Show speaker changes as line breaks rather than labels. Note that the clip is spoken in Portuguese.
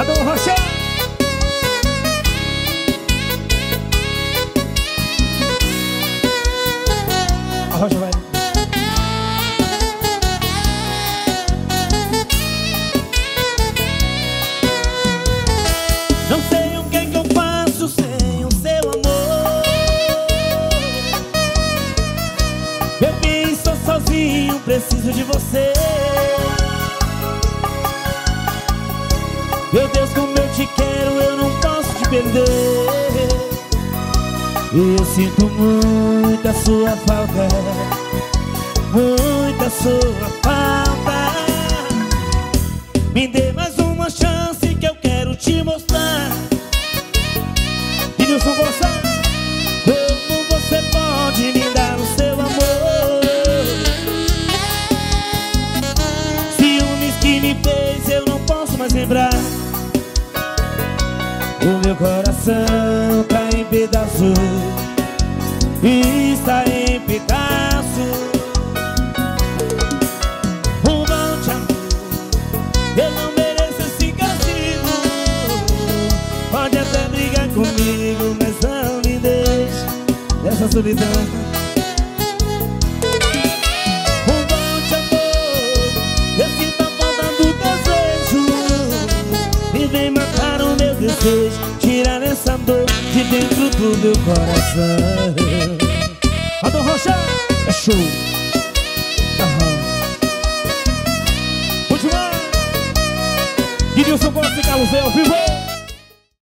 Adão Rocha A Rocha vai
Não sei o é que eu faço sem o seu amor. Meu bem, estou sozinho, preciso de você Meu Deus, como eu te quero, eu não posso te perder. E eu sinto muita sua falta Muita sua falta. Me dê mais uma chance que eu quero te mostrar.
Edilson Gonçalves
O meu coração tá em pedaços Está em pedaços Um monte amor Eu não mereço esse castigo. Pode até brigar comigo Mas não me deixe Dessa solidão desejo Tirar essa dor de dentro do meu coração.
Adão Rocha? É show. Aham. Última. Edilson Costa e Carlos ao vivo